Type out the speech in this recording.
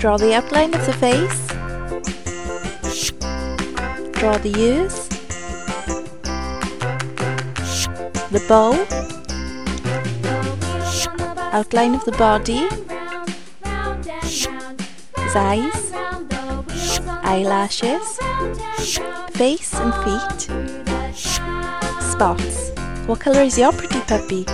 Draw the outline of the face. Draw the ears. The bow. Outline of the body. His eyes. Eyelashes. Face and feet. Spots. What colour is your pretty puppy?